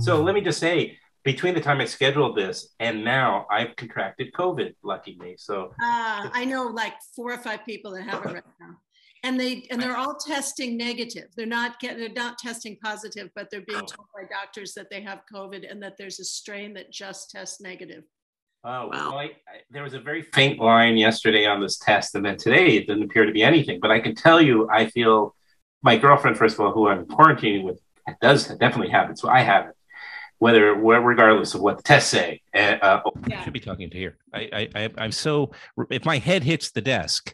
So let me just say, between the time I scheduled this and now, I've contracted COVID. Lucky me. So Uh, I know like four or five people that have it right now. And they, and they're all testing negative. They're not getting, they're not testing positive, but they're being told by doctors that they have COVID and that there's a strain that just tests negative. Oh, Wow. well, I, I, there was a very faint line yesterday on this test, and then today it didn't appear to be anything. But I can tell you, I feel my girlfriend, first of all, who I'm quarantining with, does definitely have it. So I have it, whether regardless of what the tests say. Uh, uh, Yeah. should be talking to here. I, I, I, I'm so. If my head hits the desk,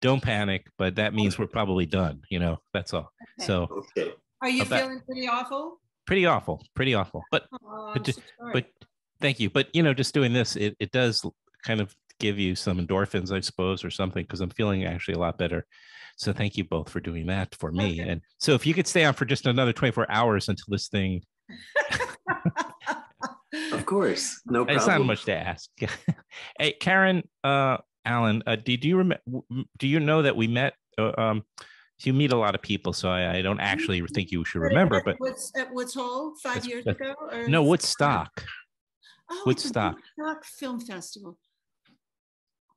don't panic. But that means we're probably done. You know, that's all. Okay. So Okay. Are you About- feeling pretty awful? pretty awful, pretty awful. But Oh, But ju- so but thank you. But you know, just doing this, it, it does kind of give you some endorphins, I suppose, or something, because I'm feeling actually a lot better. So thank you both for doing that for me. Okay. And so if you could stay on for just another 24 hours until this thing, Of course. No problem. it's not much to ask. hey, Karen, uh, Allen, uh, do, do you remember? Do you know that we met? Uh, um, you meet a lot of people, so I, I don't actually think you should remember. At But Woods, at Woods Hole five years ago? or- no, Woodstock Oh, Woodstock. Woodstock Film Festival.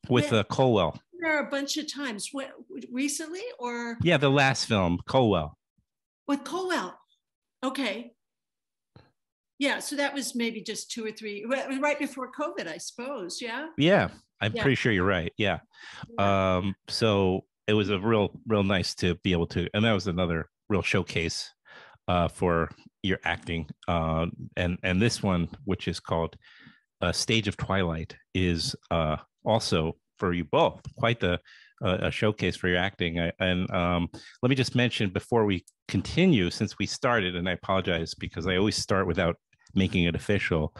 with uh, Colewell. There are a bunch of times. What, recently or Yeah, the last film, Colewell. with Colewell? Okay. Yeah, so that was maybe just two or three, right before COVID, I suppose. Yeah. Yeah, I'm Yeah. pretty sure you're right. Yeah. Um, so it was a real, real nice to be able to, and that was another real showcase uh, for your acting. Uh, and and this one, which is called uh, Stage of Twilight, is uh, also for you both quite the uh, a showcase for your acting. I, and um, let me just mention before we continue, since we started, and I apologize because I always start without making it official.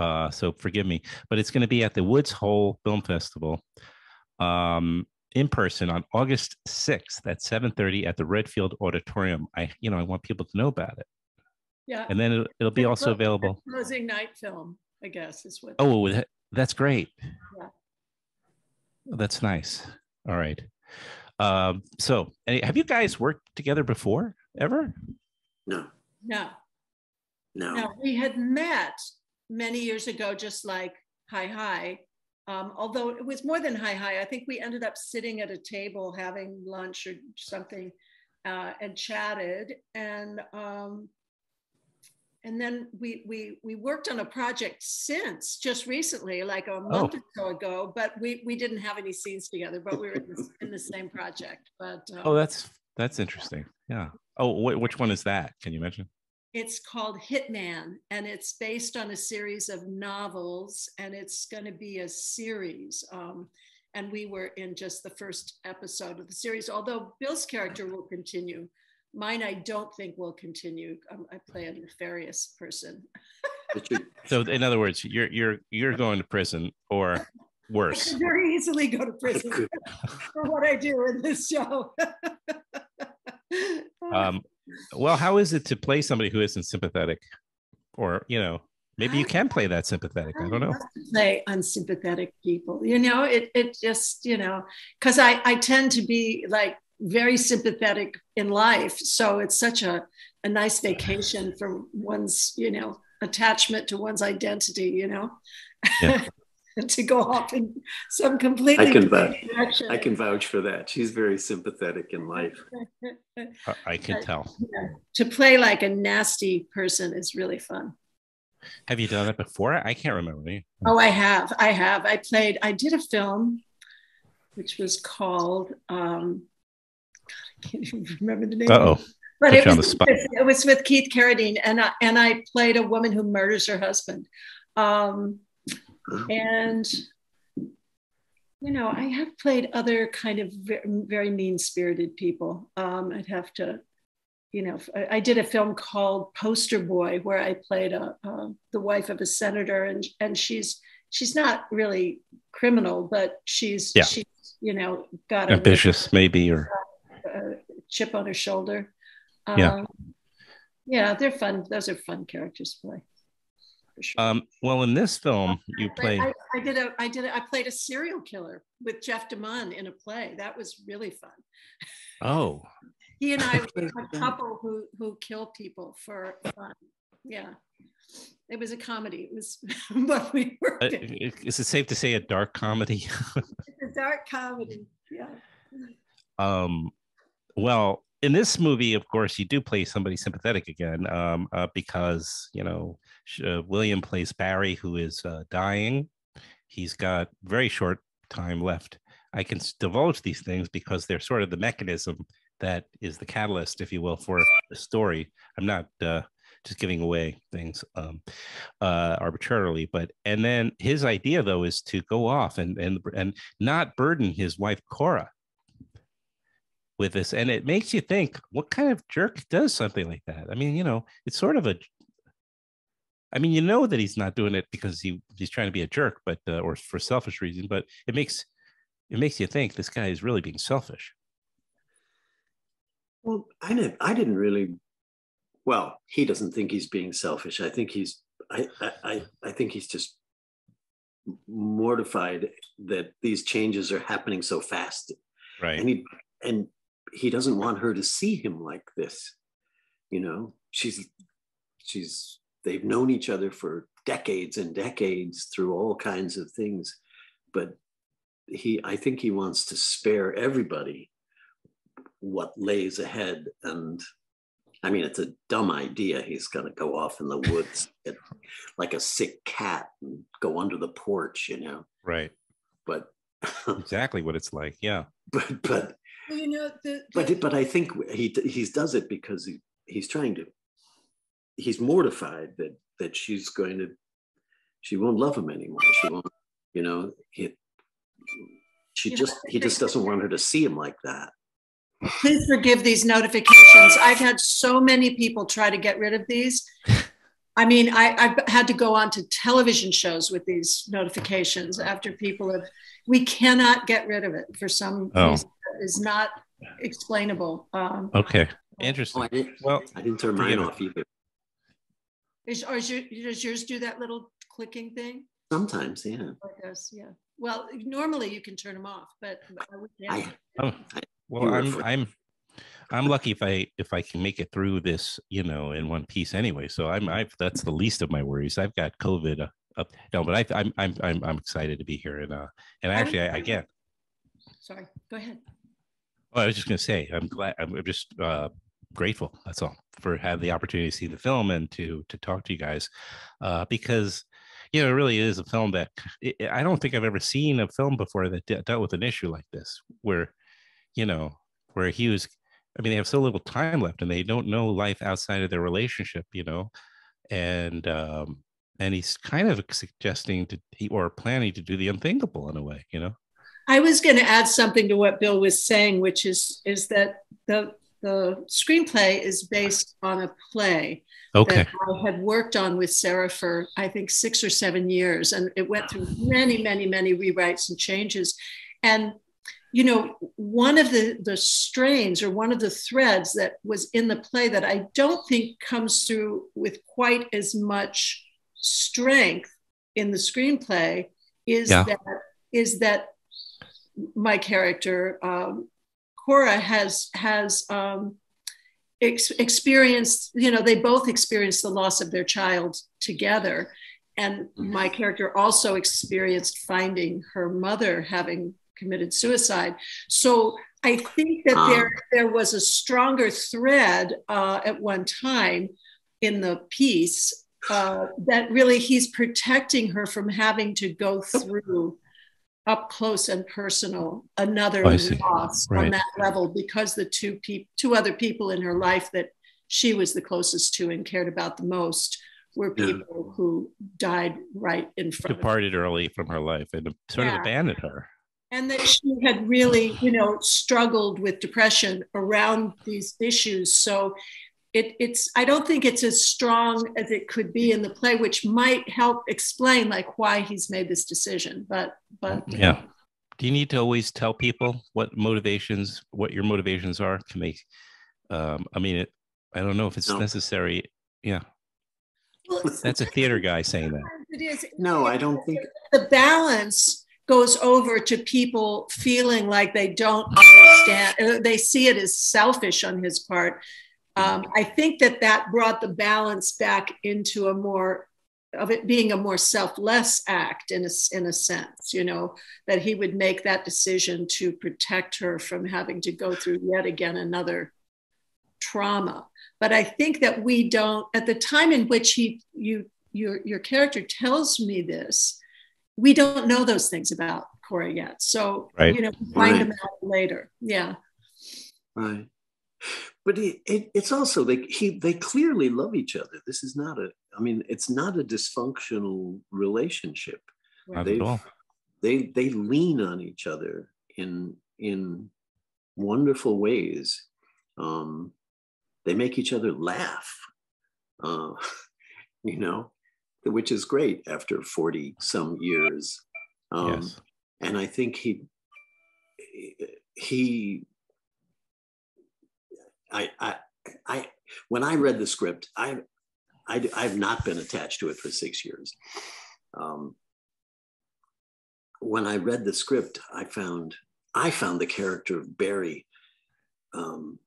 Uh, so forgive me, but it's going to be at the Woods Hole Film Festival um, in person on August 6th at 7:30 at the Redfield Auditorium. I, you know, I want people to know about it, Yeah. and then it'll, it'll be The also clo- available. Closing night film, I guess is what. Oh, that- that's great. Yeah. That's nice. All right. Um, so, have you guys worked together before ever? No. No, No. no, we had met many years ago, just like Hi Hi. Um, although it was more than Hi Hi, I think we ended up sitting at a table having lunch or something uh, and chatted. And um, and then we we we worked on a project since just recently, like a month or so ago. But we we didn't have any scenes together, but we were in the, in the same project. But um, Oh, that's that's interesting. Yeah. Oh, wh- which one is that? Can you mention? It's called Hitman, and it's based on a series of novels, and it's going to be a series. Um, and we were in just the first episode of the series, although Bill's character will continue. Mine, I don't think will continue. Um, I play a nefarious person. So, in other words, you're you're you're going to prison or worse. very easily go to prison for what I do in this show. Um, well, how is it to play somebody who isn't sympathetic, or you know, maybe you can play that sympathetic? I don't know. play unsympathetic people. You know, it it just you know because I I tend to be like very sympathetic in life, so it's such a a nice vacation from one's you know attachment to one's identity. You know. Yeah. to go off in some completely I can vouch. direction. I can vouch for that. She's very sympathetic in life. I- I can tell. Yeah. to play like a nasty person is really fun. Have you done it before? I can't remember. Oh, I have. I have. I played, I did a film which was called, um, God, I can't even remember the name. Uh oh. But it was, the it was with Keith Carradine, and I, and I played a woman who murders her husband. Um, and, you know, I have played other kind of ve- very mean spirited people. Um, I'd have to, you know, I, I did a film called Poster Boy where I played a, uh, the wife of a senator, and and she's she's not really criminal, but she's Yeah. she's you know got a Ambitious, maybe, or uh, chip on her shoulder. Yeah. Um, yeah, they're fun. Those are fun characters to play. Sure. Um, well, in this film, you I- play. I, I did a, I did, a, I played a serial killer with Jeff DeMunn in a play. That was really fun. Oh, He and I were a couple who who kill people for fun. Yeah, it was a comedy. It was what we were. uh, is it safe to say a dark comedy? It's a dark comedy. Yeah. um, well, in this movie, of course, you do play somebody sympathetic again, um, uh, because you know uh, William plays Barry, who is uh, dying. He's got very short time left. I can divulge these things because they're sort of the mechanism that is the catalyst, if you will, for the story. I'm not uh, just giving away things um, uh, arbitrarily, but and then his idea though is to go off and and and not burden his wife Cora with this, and it makes you think, what kind of jerk does something like that? I mean, you know, it's sort of a. I mean, you know that he's not doing it because he he's trying to be a jerk, but uh, or for selfish reason, but it makes it makes you think this guy is really being selfish. Well, I didn't. I didn't really. Well, he doesn't think he's being selfish. I think he's. I. I. I, I think he's just mortified that these changes are happening so fast, Right. and he and he doesn't want her to see him like this. You know, she's she's they've known each other for decades and decades through all kinds of things, but he. I think he wants to spare everybody what lays ahead. And I mean, it's a dumb idea. He's going to go off in the woods like a sick cat and go under the porch, you know. Right. But Exactly what it's like. Yeah. but but you know the, but the- but I think he he does it because he, he's trying to. He's mortified that that she's going to, she won't love him anymore. She won't, you know. He, she You just I he just doesn't want her to see him like that. please forgive these notifications. I've had so many people try to get rid of these. I mean, I, I've had to go on to television shows with these notifications after people have. We cannot get rid of it for some Oh. reason that is not explainable. Um, Okay. Oh, Interesting. I didn't. Well, I didn't turn mine off either. is, or is your, does yours do that little clicking thing? Sometimes, yeah. Like this, yeah. Well, normally you can turn them off, but I would I. Oh, well, I'm. I'm I'm lucky if I if I can make it through this, you know, in one piece anyway. So I'm I've that's the least of my worries. I've got COVID uh, up. No, but I, I'm I'm I'm I'm excited to be here and uh and actually I, again, Sorry, go ahead. Oh, I was just gonna say I'm glad I'm just uh grateful. That's all for having the opportunity to see the film and to to talk to you guys uh because you know it really is a film that it, I don't think I've ever seen a film before that de- dealt with an issue like this where you know where he was i mean they have so little time left and they don't know life outside of their relationship you know and um and he's kind of suggesting to he or planning to do the unthinkable in a way you know I was going to add something to what Bill was saying, which is is that the the screenplay is based on a play okay that I had worked on with Sarah for I think six or seven years, and it went through many, many, many rewrites and changes. And you know, one of the the strains or one of the threads that was in the play that I don't think comes through with quite as much strength in the screenplay is Yeah. that is that my character um, Cora has has um, ex- experienced, you know, they both experienced the loss of their child together. And my character also experienced finding her mother having committed suicide. So I think that Ah. there, there was a stronger thread uh, at one time in the piece uh, that really he's protecting her from having to go through up close and personal another Oh, loss on that level because the two people two other people in her life that she was the closest to and cared about the most were Yeah. people who died right in front of departed early from her life and sort of abandoned her. And that she had really you know struggled with depression around these issues. So it, it's i don't think it's as strong as it could be in the play which might help explain like why he's made this decision but but yeah do you need to always tell people what motivations what your motivations are to make? um i mean it i don't know if it's No. necessary yeah That's a theater guy saying that. It is. No, I don't think. The balance goes over to people feeling like they don't understand. uh, They see it as selfish on his part. Um, I think that that brought the balance back into a more of it being a more selfless act in a, s- in a sense, you know, that he would make that decision to protect her from having to go through yet again another trauma. But I think that we don't, at the time in which he, you, your, your character tells me this, we don't know those things about Cora yet. So, Right. you know, we find Right. them out later. Yeah. Right. But it, it, it's also like he they clearly love each other. This is not a I mean, it's not a dysfunctional relationship. Not They at all. they they lean on each other in in wonderful ways. Um, they make each other laugh. Uh, you know, which is great after 40 some years. Um, yes. and I think he he I I I when I read the script, I I I've not been attached to it for six years. Um, when I read the script, I found I found the character of Barry um,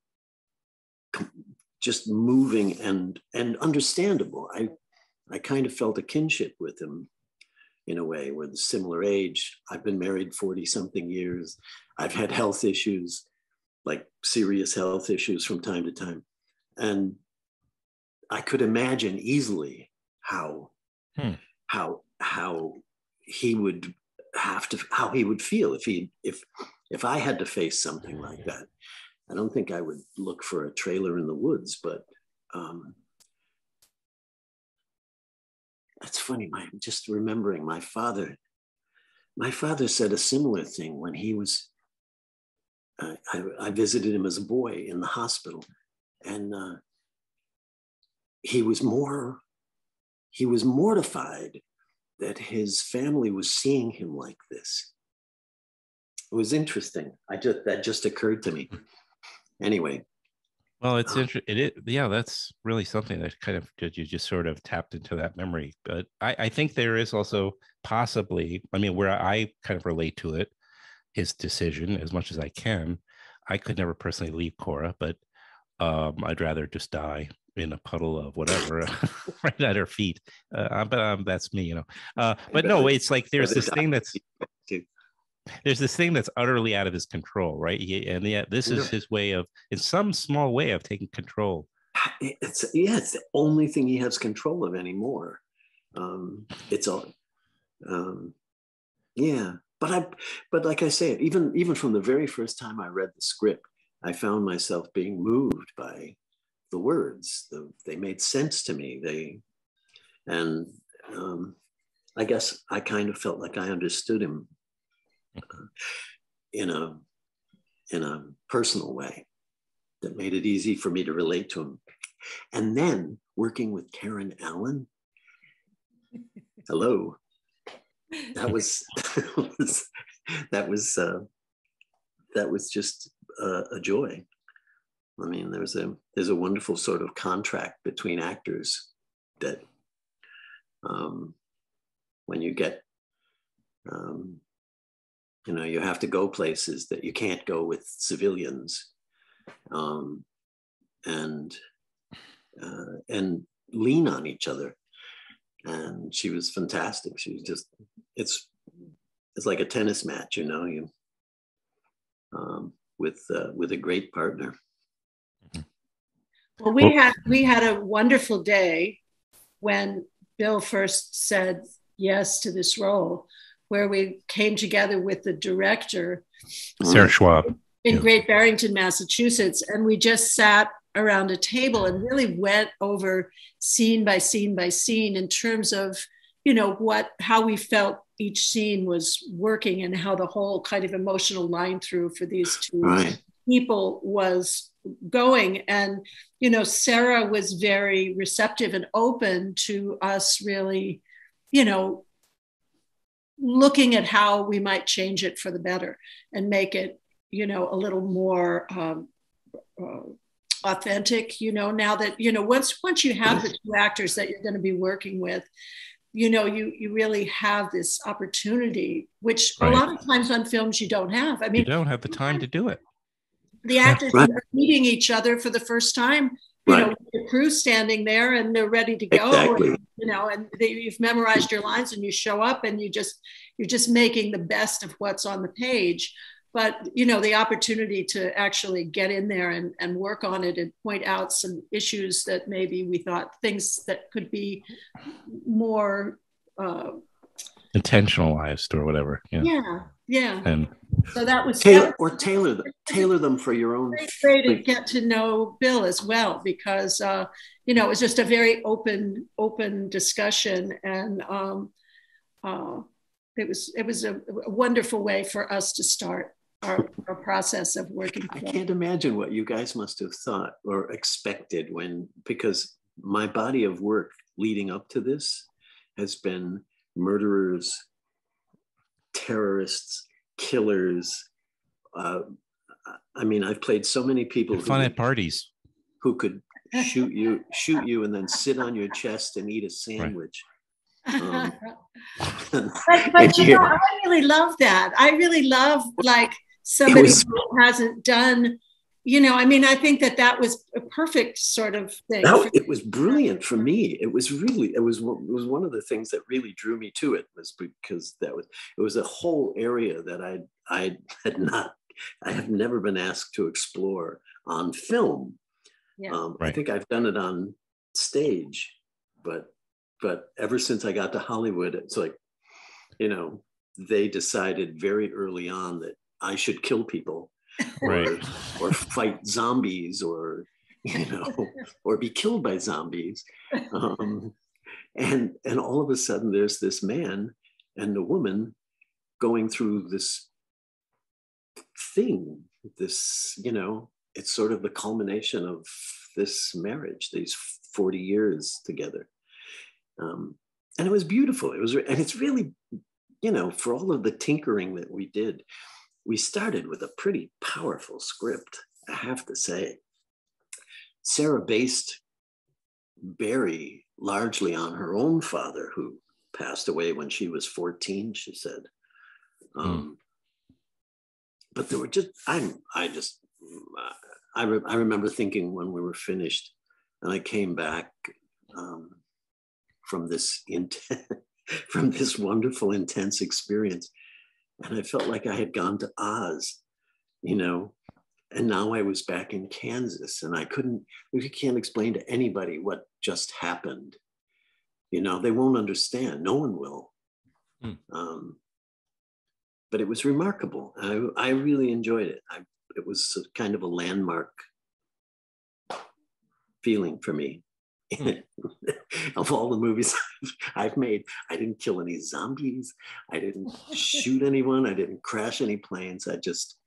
just moving and and understandable. I I kind of felt a kinship with him in a way. We're the similar age. I've been married 40 something years. I've had health issues, like serious health issues from time to time. And I could imagine easily how Hmm. how how he would have to how he would feel if he if if I had to face something like that. I don't think I would look for a trailer in the woods, but um, that's funny. My, I'm just remembering my father. My father said a similar thing when he was. Uh, I, I visited him as a boy in the hospital, and uh, he was more. He was mortified that his family was seeing him like this. It was interesting. I just that just occurred to me. Anyway, Well, it's interesting. It, is yeah, that's really something that kind of you just sort of tapped into that memory. But I, I think there is also possibly, I mean, where I kind of relate to it, his decision as much as I can. I could never personally leave Cora, but um, I'd rather just die in a puddle of whatever right at her feet. Uh, but um, that's me, you know. Uh, but no, it's like there's this thing that's there's this thing that's utterly out of his control, right? He, and yet this is his way of, in some small way, of taking control. it's yeah, it's the only thing he has control of anymore. Um, it's all, um, yeah. But I, but like I say, even even from the very first time I read the script, I found myself being moved by the words. The, they made sense to me. They, and um, I guess I kind of felt like I understood him uh, in a in a personal way that made it easy for me to relate to him. And then working with Karen Allen, hello, that was that was that was, uh, that was just uh, a joy. I mean, there's a there's a wonderful sort of contract between actors that um, when you get um, you know you have to go places that you can't go with civilians. Um, and uh, and lean on each other. And she was fantastic. She was just it's it's like a tennis match you know you um, with uh, with a great partner Well, we had we had a wonderful day when Bill first said yes to this role, where we came together with the director um, Sarah Schwab. in Yeah. Great Barrington, Massachusetts, and we just sat around a table and really went over scene by scene by scene in terms of you know what how we felt each scene was working and how the whole kind of emotional line through for these two right people was going and you know sarah was very receptive and open to us really you know looking at how we might change it for the better and make it you know a little more um, uh, authentic. You know, now that you know once once you have the two actors that you're going to be working with, you know you you really have this opportunity which right. a lot of times on films you don't have i mean you don't have the time to do it the actors right. are meeting each other for the first time you right. know the crew standing there and they're ready to go exactly. and, you know and they, you've memorized your lines and you show up and you just you're just making the best of what's on the page but you know the opportunity to actually get in there and, and work on it and point out some issues that maybe we thought things that could be more uh, intentionalized or whatever yeah yeah, yeah. and so that was tailor, or tailor them tailor them for your own great way to get to know bill as well because uh, you know it was just a very open open discussion and um, uh, it was it was a, a wonderful way for us to start our, our process of working. I can't imagine what you guys must have thought or expected when, because my body of work leading up to this has been murderers, terrorists, killers. Uh, I mean, I've played so many people. Fun at parties. Who could shoot you, shoot you, and then sit on your chest and eat a sandwich. Right. Um, but, but you know, I really love that. I really love like somebody was, who hasn't done you know i mean i think that that was a perfect sort of thing that, it was brilliant for me it was really it was it was one of the things that really drew me to it was because that was it was a whole area that i i had not i have never been asked to explore on film yeah. um, right. i think i've done it on stage but but ever since i got to hollywood it's like you know they decided very early on that I should kill people, right. or, or fight zombies, or you know, or be killed by zombies. Um, and and all of a sudden, there's this man and a woman going through this thing. This, you know, it's sort of the culmination of this marriage, these 40 years together. Um, and it was beautiful. It was, and it's really, you know, for all of the tinkering that we did, we started with a pretty powerful script, I have to say. Sarah based Barry largely on her own father, who passed away when she was 14, she said. Um, mm. But there were just, I'm, I just, I, re- I remember thinking when we were finished, and I came back um, from this intense, from this wonderful, intense experience and I felt like I had gone to Oz, you know, and now I was back in Kansas and I couldn't, we can't explain to anybody what just happened. You know, they won't understand. No one will. Hmm. Um, but it was remarkable. I, I really enjoyed it. I, it was kind of a landmark feeling for me. of all the movies I've made, I didn't kill any zombies. I didn't shoot anyone. I didn't crash any planes. I just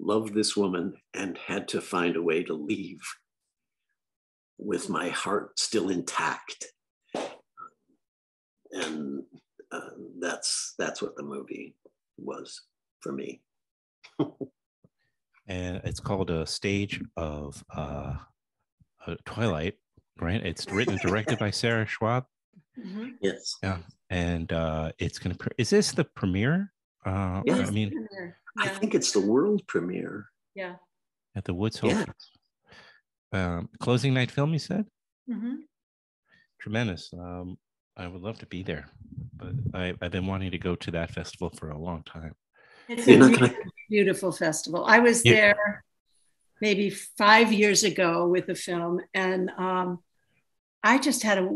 loved this woman and had to find a way to leave with my heart still intact. And uh, that's that's what the movie was for me. and it's called a stage of uh, Twilight right? It's written and directed by Sarah Schwab. Mm-hmm. Yes. Yeah, and uh, it's gonna. Pre- Is this the premiere? Uh, yes, I mean, yeah. I think it's the world premiere. Yeah. At the Woods Hole. Yeah. Um, closing night film, you said. Mm-hmm. Tremendous. Um, I would love to be there, but I, have been wanting to go to that festival for a long time. It's a gonna... beautiful festival. I was yeah. there maybe five years ago with the film, and um, I just had a.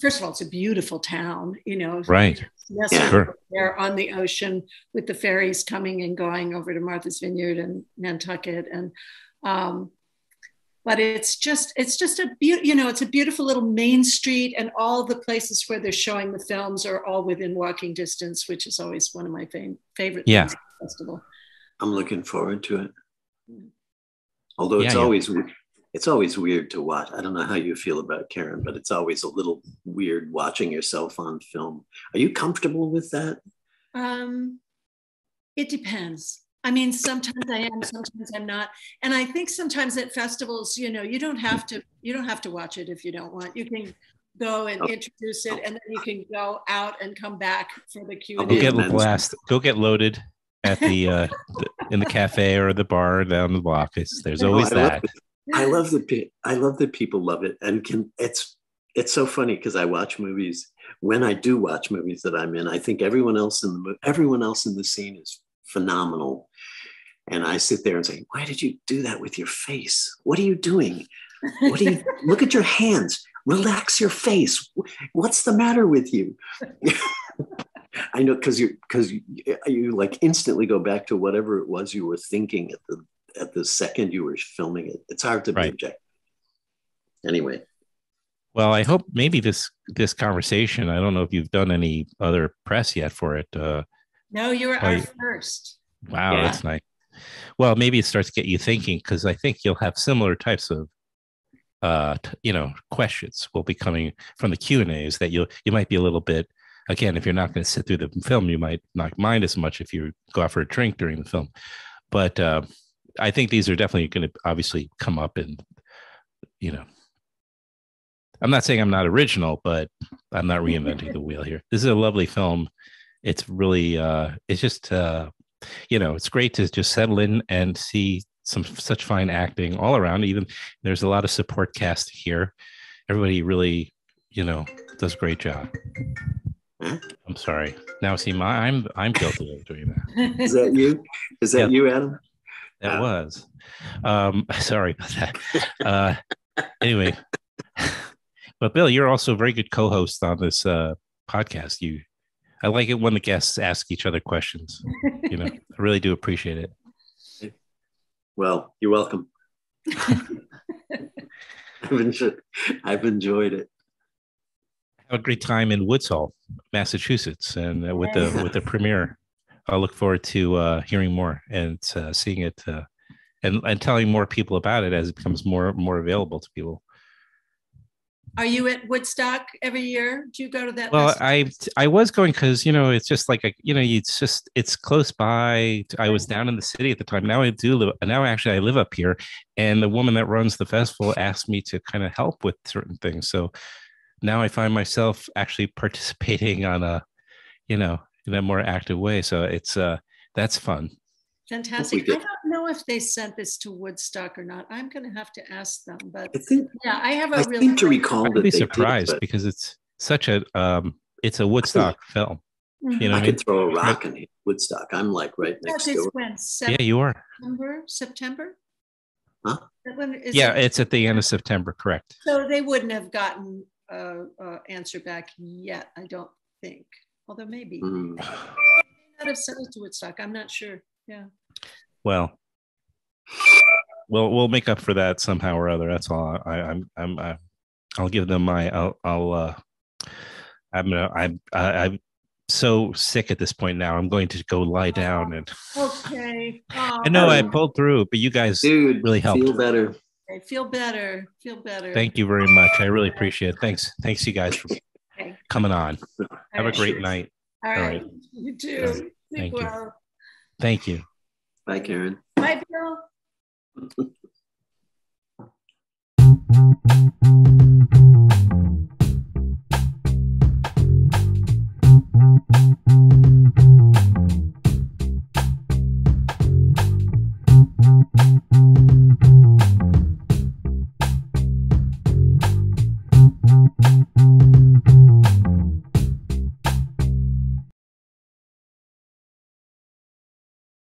First of all, it's a beautiful town, you know. Right. Yes, sure. There on the ocean with the ferries coming and going over to Martha's Vineyard and Nantucket, and um, but it's just it's just a beautiful you know it's a beautiful little main street and all the places where they're showing the films are all within walking distance which is always one of my favorite yeah festival i'm looking forward to it Although it's yeah, always yeah. It's always weird to watch. I don't know how you feel about Karen, but it's always a little weird watching yourself on film. Are you comfortable with that? Um, it depends. I mean, sometimes I am, sometimes I'm not. And I think sometimes at festivals, you know, you don't have to, you don't have to watch it if you don't want. You can go and introduce it and then you can go out and come back for the Q Go and get A. blast. Go get loaded at the uh the- in the cafe or the bar down the block. It's, there's always Oh, I love that. I love that. pe- I love that people love it, and can. It's it's so funny because I watch movies. When I do watch movies that I'm in, I think everyone else in the everyone else in the scene is phenomenal, and I sit there and say, "Why did you do that with your face? What are you doing? What do you look at your hands? Relax your face. What's the matter with you?" I know because you because you, you like instantly go back to whatever it was you were thinking at the at the second you were filming it. It's hard to be objective. Anyway, Well, I hope maybe this this conversation. I don't know if you've done any other press yet for it. Uh, No, you were our first. wow, Yeah. that's nice. Well, maybe it starts to get you thinking because I think you'll have similar types of, uh, t- you know, questions will be coming from the Q and A's that you you might be a little bit. Again, if you're not going to sit through the film, you might not mind as much if you go out for a drink during the film. But uh, I think these are definitely going to obviously come up and, you know, I'm not saying I'm not original, but I'm not reinventing the wheel here. This is a lovely film. It's really, uh, it's just, uh, you know, it's great to just settle in and see some such fine acting all around. Even there's a lot of support cast here. Everybody really, you know, does a great job. I'm sorry. Now, see, my I'm I'm guilty of doing that. is that you? Is that Yeah. you, Adam? That Ah. was. Um, sorry about that. Uh, anyway, but Bill, you're also a very good co-host on this uh, podcast. You, I like it when the guests ask each other questions. You know, I really do appreciate it. Well, you're welcome. I've enjoyed, I've enjoyed it. Have a great time in Woods Hole, Massachusetts, and uh, with the with the premiere. I look forward to uh, hearing more and uh, seeing it, uh, and and telling more people about it as it becomes more more available to people. Are you at Woodstock every year? Do you go to that? Well? I I was going because you know it's just like a you know it's just it's close by. I was down in the city at the time. Now I do live. Now actually I live up here, and the woman that runs the festival asked me to kind of help with certain things. So now I find myself actually participating on a, you know, in a more active way. So it's uh that's fun. Fantastic. I don't know if they sent this to Woodstock or not. I'm going to have to ask them. But I think yeah, I have a I really seem to great- recall I'd be surprised did, because it's such a um it's a Woodstock film. Mhm. You know I what I mean? could throw a rock in Woodstock. I'm like right next Yes, it's door. when Yeah, you are. September. September. Huh? That Yeah, it- it's at the end of September, correct? so they wouldn't have gotten a, a answer back yet. I don't think. Although maybe Mm. They might have sent it to Woodstock. I'm not sure. Yeah. Well, we'll we'll make up for that somehow or other. That's all. I, I'm I'm uh, I'll give them my I'll I'll uh, I'm gonna I'm I, I'm so sick at this point now. I'm going to go lie down and Okay. I know I pulled through, but you guys Dude, really helped. Feel better. Okay, Feel better. Feel better. thank you very much. I really appreciate it. Thanks thanks you guys for Okay. coming on. All Have a right. great night. All all right. right. You too. All right. Sleep Thank you. Thank you. Bye, Karen. Bye, Bill.